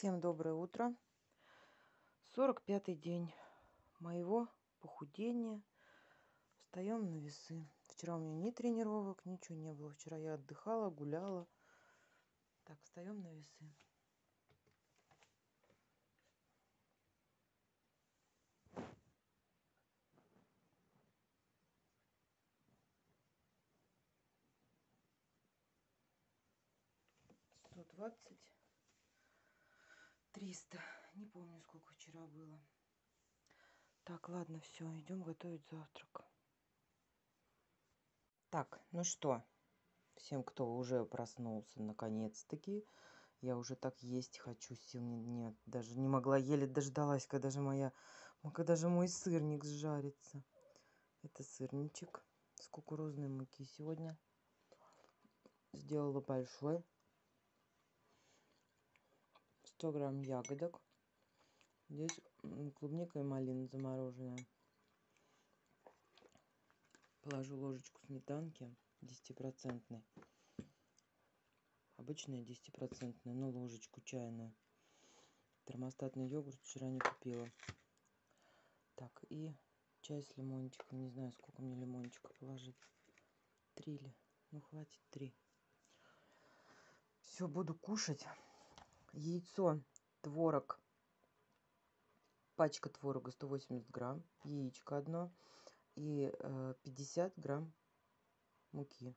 Всем доброе утро. 45-й день моего похудения. Встаем на весы. Вчера у меня ни тренировок, ничего не было. Вчера я отдыхала, гуляла. Так, встаем на весы. Сто двадцать. 300. Не помню, сколько вчера было. Так, ладно, все, идем готовить завтрак. Так, ну что, всем, кто уже проснулся, наконец-таки. Я уже так есть хочу, сил нет. Даже не могла, еле дождалась, когда же моя, когда же мой сырник сжарится. Это сырничек с кукурузной муки сегодня. Сделала большой. 100 грамм ягодок. Здесь клубника и малина замороженная. Положу ложечку сметанки 10-процентной. Обычная 10-процентная, но ложечку чайную. Термостатный йогурт вчера не купила. Так, и чай с лимончиком. Не знаю, сколько мне лимончика положить. Три ли? Ну, хватит три. Все, буду кушать яйцо, творог, пачка творога 180 грамм, яичко одно и 50 э, грамм муки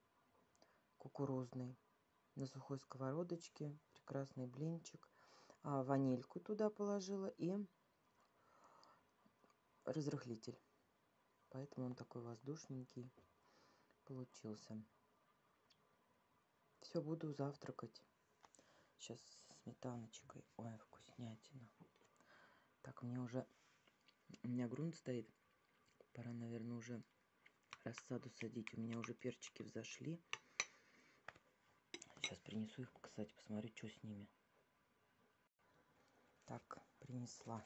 кукурузной на сухой сковородочке, прекрасный блинчик, а, ванильку туда положила и разрыхлитель. Поэтому он такой воздушненький получился. Все, буду завтракать. Сейчас сметаночкой. Ой, вкуснятина. Так, мне уже... У меня грунт стоит. Пора, наверное, уже рассаду садить. У меня уже перчики взошли. Сейчас принесу их, кстати, посмотрю, что с ними. Так, принесла.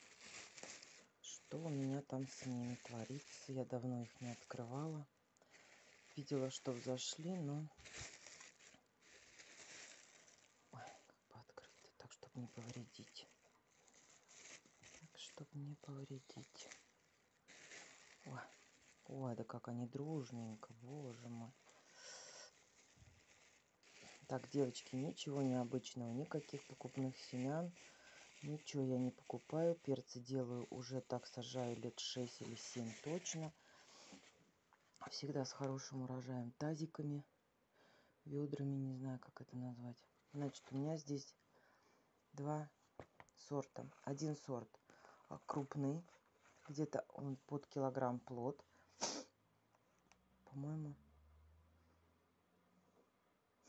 Что у меня там с ними творится? Я давно их не открывала. Видела, что взошли, но не повредить. Так, чтобы не повредить. Ой, ой, да как они дружненько, боже мой. Так, девочки, ничего необычного, никаких покупных семян. Ничего я не покупаю. Перцы делаю уже так сажаю лет 6 или 7 точно. Всегда с хорошим урожаем тазиками, ведрами, не знаю, как это назвать. Значит, у меня здесь два сорта. Один сорт а, крупный, где-то он под килограмм плод. По-моему.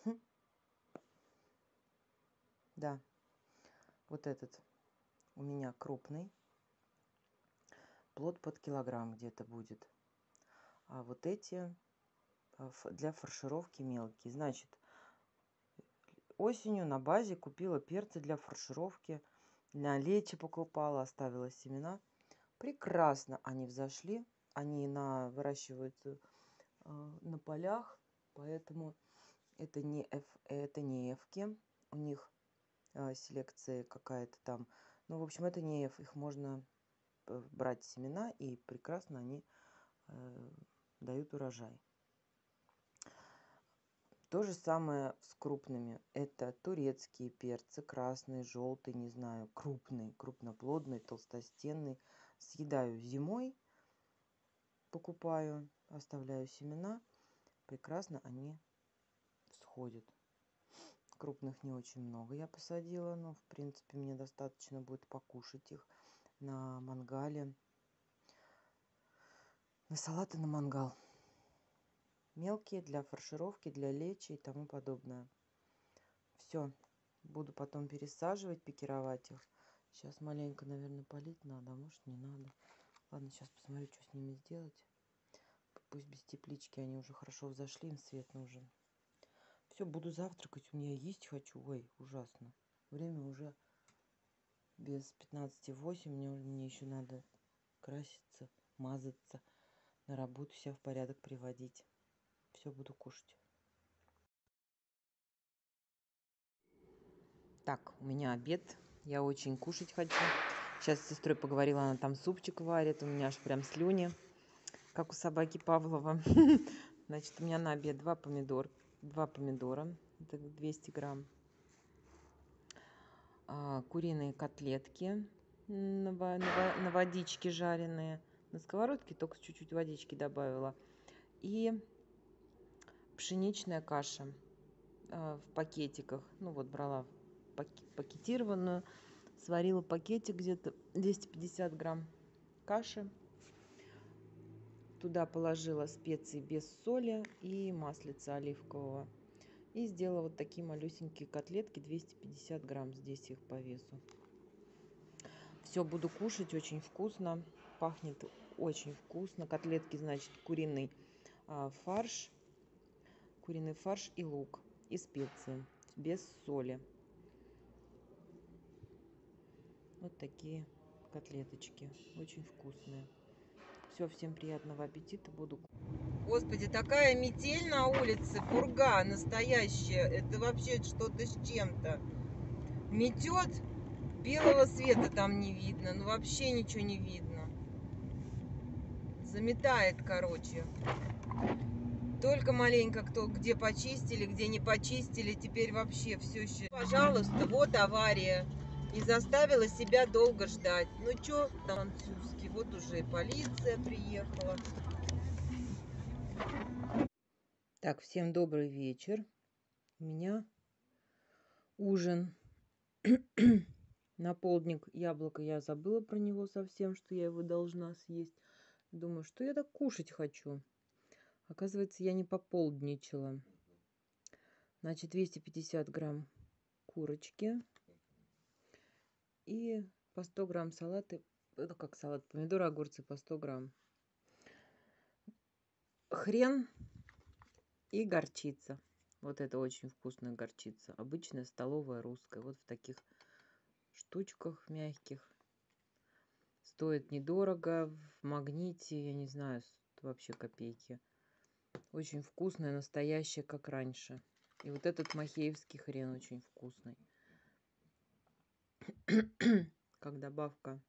Хм. Да, вот этот у меня крупный. Плод под килограмм где-то будет. А вот эти а, для фаршировки мелкие. Значит, осенью на базе купила перцы для фаршировки. На лечи покупала, оставила семена. Прекрасно они взошли. Они на, выращиваются э, на полях, поэтому это не, F, это не эвки. У них э, селекция какая-то там. Ну, в общем, это не F. Их можно э, брать семена, и прекрасно они э, дают урожай. То же самое с крупными. Это турецкие перцы, красный, желтый, не знаю, крупный, крупноплодный, толстостенный. Съедаю зимой, покупаю, оставляю семена. Прекрасно они всходят. Крупных не очень много я посадила, но в принципе мне достаточно будет покушать их на мангале. На салаты на мангал мелкие для фаршировки, для лечи и тому подобное. Все, буду потом пересаживать, пикировать их. Сейчас маленько, наверное, полить надо, а может не надо. Ладно, сейчас посмотрю, что с ними сделать. Пусть без теплички они уже хорошо взошли, им свет нужен. Все, буду завтракать, у меня есть хочу. Ой, ужасно. Время уже без 15.08, мне, мне еще надо краситься, мазаться, на работу себя в порядок приводить все буду кушать так у меня обед Я очень кушать хочу. Сейчас с сестрой поговорила, она там супчик варит. У меня аж прям слюни, как у собаки Павлова. Значит, у меня на обед два помидор, два помидора, это 200 грамм. А, куриные котлетки на, на, на водичке жареные. На сковородке только чуть-чуть водички добавила. И пшеничная каша а, в пакетиках. Ну вот брала пакетированную. Сварила пакетик где-то 250 грамм каши. Туда положила специи без соли и маслица оливкового. И сделала вот такие малюсенькие котлетки, 250 грамм здесь их по весу. Все буду кушать, очень вкусно. Пахнет очень вкусно. Котлетки, значит, куриный а, фарш. Куриный фарш и лук. И специи. Без соли. Вот такие котлеточки. Очень вкусные. Все, всем приятного аппетита. Буду... Господи, такая метель на улице, пурга настоящая. Это вообще что-то с чем-то. Метет, белого света там не видно. Ну вообще ничего не видно. Заметает, короче. Только маленько кто где почистили, где не почистили. Теперь вообще все еще. Пожалуйста, вот авария и заставила себя долго ждать. Ну чё, французский, вот уже полиция приехала. Так, всем добрый вечер. У меня ужин. На полдник яблоко я забыла про него совсем, что я его должна съесть. Думаю, что я так кушать хочу. Оказывается, я не пополдничала. Значит, 250 грамм курочки, и по 100 грамм салаты, это как салат, помидоры, огурцы по 100 грамм. Хрен и горчица. Вот это очень вкусная горчица. Обычная столовая русская. Вот в таких штучках мягких. Стоит недорого. В магните, я не знаю, вообще копейки. Очень вкусная, настоящая, как раньше. И вот этот махеевский хрен очень вкусный. как добавка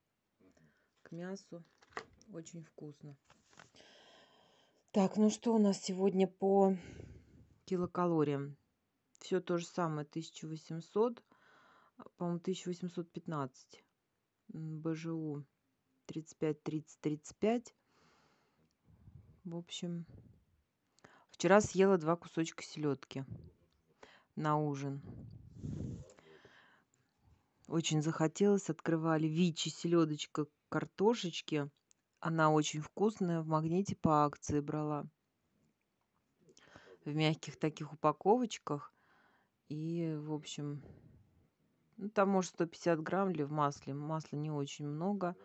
к мясу. Очень вкусно. Так, ну что у нас сегодня по килокалориям? Все то же самое, 1800, по-моему, 1815. БЖУ 35, 30, 35. В общем, вчера съела два кусочка селедки на ужин. Очень захотелось. Открывали Вичи селедочка картошечки. Она очень вкусная. В магните по акции брала. В мягких таких упаковочках. И, в общем, ну, там, может, 150 грамм или в масле. Масла не очень много.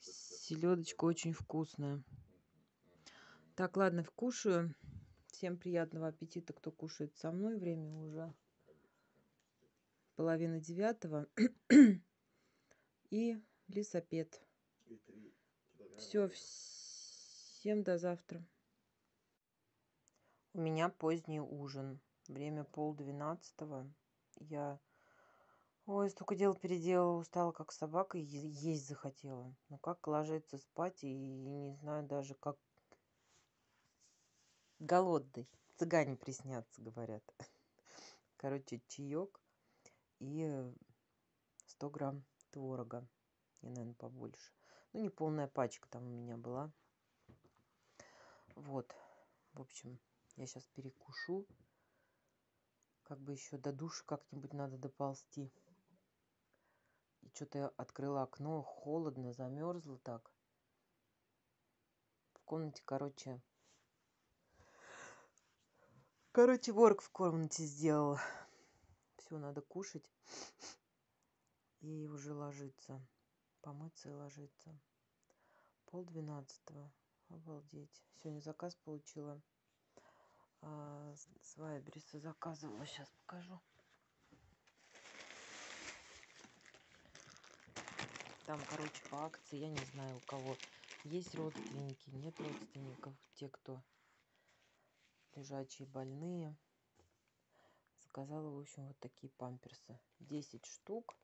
Селедочка очень вкусная. Так, ладно, вкушаю. Всем приятного аппетита, кто кушает со мной. Время уже половина девятого и лесопед. Все, всем до завтра. У меня поздний ужин. Время пол двенадцатого. Я... Ой, столько дел переделала, устала как собака, и есть захотела. Но как ложиться спать, и не знаю даже, как... Голодный. Цыгане приснятся, говорят. Короче, чаек и 100 грамм творога. И, наверное, побольше. Ну, не полная пачка там у меня была. Вот. В общем, я сейчас перекушу. Как бы еще до души как-нибудь надо доползти. И что-то я открыла окно, холодно, замерзла так. В комнате, короче... Короче, ворк в комнате сделала. Все надо кушать и уже ложиться помыться и ложиться. Пол двенадцатого. Обалдеть. Сегодня заказ получила. А, с вайбериса заказывала. Сейчас покажу. Там короче по акции я не знаю у кого. Есть родственники нет родственников те кто лежачие больные заказала в общем вот такие памперсы 10 штук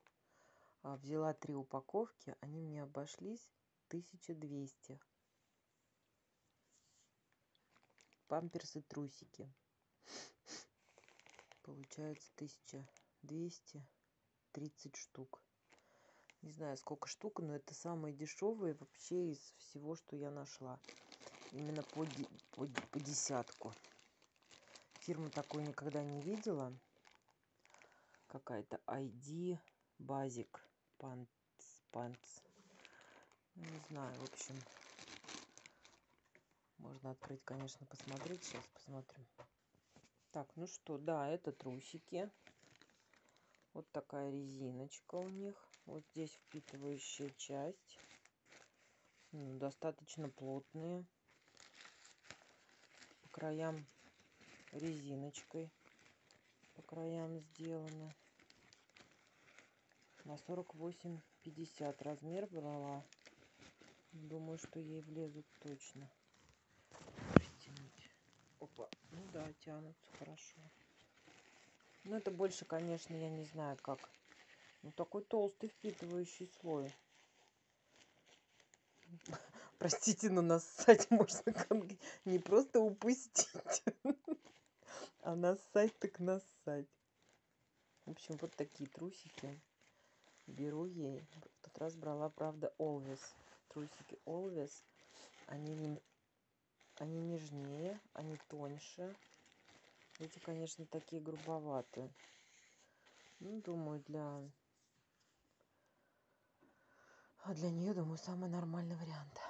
а, взяла три упаковки, они мне обошлись 1200. Памперсы, трусики. Получается 1230 штук. Не знаю, сколько штук, но это самые дешевые вообще из всего, что я нашла. Именно по, по, по десятку. Фирму такой никогда не видела. Какая-то ID Basic Pants. Pants. Не знаю, в общем. Можно открыть, конечно, посмотреть. Сейчас посмотрим. Так, ну что, да, это трусики. Вот такая резиночка у них. Вот здесь впитывающая часть. Ну, достаточно плотные. По краям резиночкой. По краям сделаны. На 48-50 размер брала. Думаю, что ей влезут точно. Опа. Ну да, тянутся хорошо. Ну это больше, конечно, я не знаю как ну, такой толстый впитывающий слой. Простите, но нассать можно не просто упустить, а нассать так нассать. В общем, вот такие трусики беру ей. В тот раз брала, правда, Always. Трусики Always. Они, они нежнее, они тоньше. Эти, конечно, такие грубоватые. Ну, думаю, для а для нее, думаю, самый нормальный вариант.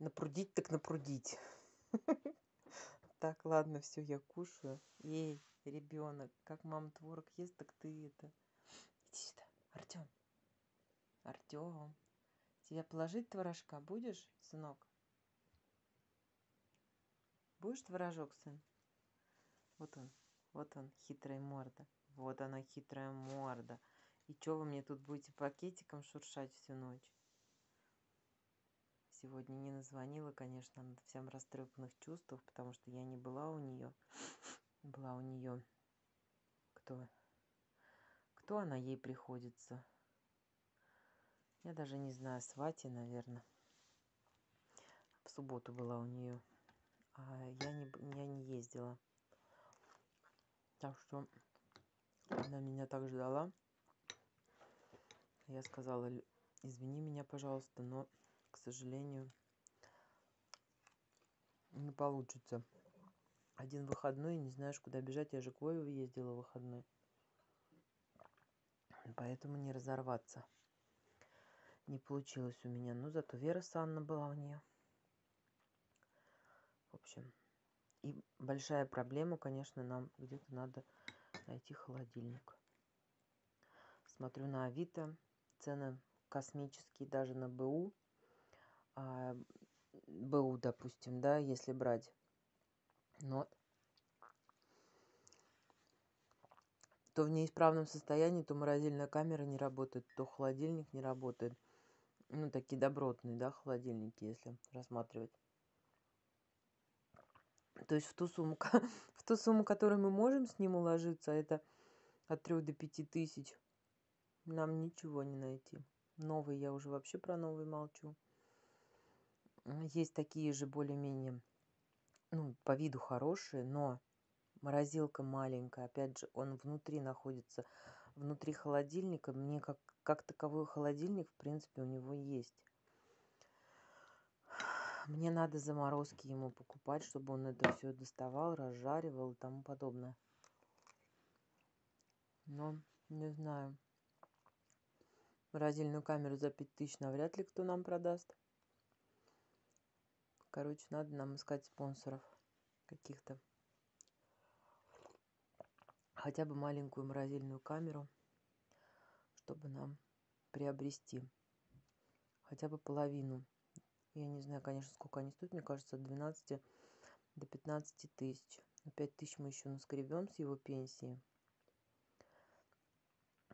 Напрудить так напрудить. Так, ладно, все, я кушаю. Ей, ребенок, как мама творог ест, так ты это. Иди сюда, Артем. Артем, тебя положить творожка будешь, сынок? Будешь творожок, сын? Вот он, вот он, хитрая морда. Вот она, хитрая морда. И что вы мне тут будете пакетиком шуршать всю ночь? Сегодня не назвонила, конечно, она всем растрепанных чувствах, потому что я не была у нее. Была у нее кто? Кто она ей приходится? Я даже не знаю, Свати, наверное. В субботу была у нее. А я не, я не ездила. Так что она меня так ждала. Я сказала, извини меня, пожалуйста, но, сожалению, не получится. Один выходной, не знаешь, куда бежать. Я же к Вове ездила в выходной. Поэтому не разорваться. Не получилось у меня. Но зато Вера Санна была у нее. В общем, и большая проблема, конечно, нам где-то надо найти холодильник. Смотрю на Авито цены космические даже на БУ. А, БУ, допустим, да, если брать. Но то в неисправном состоянии, то морозильная камера не работает, то холодильник не работает. Ну, такие добротные, да, холодильники, если рассматривать. То есть в ту сумму, в ту сумму, которую мы можем с ним уложиться, это от 3 до 5 тысяч, нам ничего не найти. Новый, я уже вообще про новый молчу. Есть такие же более-менее, ну, по виду хорошие, но морозилка маленькая. Опять же, он внутри находится, внутри холодильника. Мне как, как таковой холодильник, в принципе, у него есть. Мне надо заморозки ему покупать, чтобы он это все доставал, разжаривал и тому подобное. Но не знаю. Морозильную камеру за 5000 навряд ли кто нам продаст. Короче, надо нам искать спонсоров каких-то. Хотя бы маленькую морозильную камеру, чтобы нам приобрести. Хотя бы половину. Я не знаю, конечно, сколько они стоят. Мне кажется, от 12 до 15 тысяч. На 5 тысяч мы еще наскребем с его пенсии.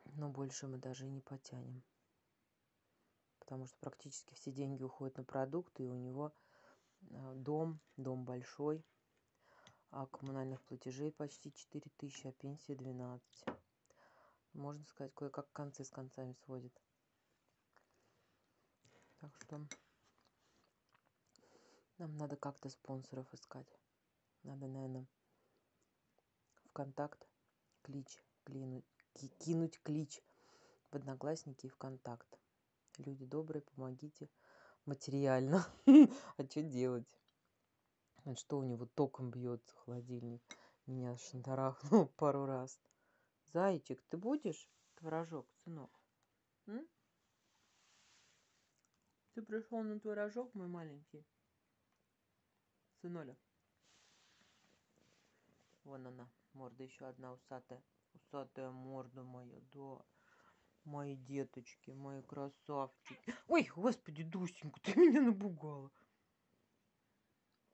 Но больше мы даже и не потянем потому что практически все деньги уходят на продукты, и у него дом, дом большой, а коммунальных платежей почти 4 тысячи, а пенсия 12. можно сказать, кое-как концы с концами сводит. Так что нам надо как-то спонсоров искать. Надо, наверное, в контакт клич, клинуть, кинуть клич в Одноклассники и ВКонтакт. Люди добрые, помогите материально. А что делать? Что у него током бьется холодильник? Меня шандарахнул пару раз. Зайчик, ты будешь творожок, сынок? Ты пришел на творожок, мой маленький? Сыноля. Вон она, морда еще одна усатая. Усатая морда моя, да. Мои деточки, мои красавчики. Ой, господи, Дусенька, ты меня напугала.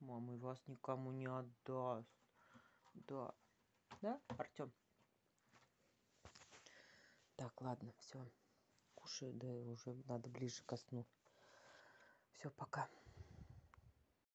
Мама вас никому не отдаст. Да. Да, Артем? Так, ладно, все. Кушаю, да уже надо ближе ко сну. Все, пока.